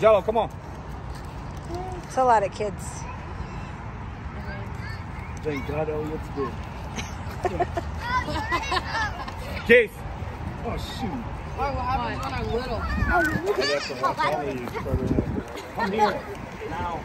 Jello, come on. It's a lot of kids. Thank God Elliot's good. Case. Oh, shoot. Oh, what happens when I'm little? Oh, look at watch I'm you. Come here. Now.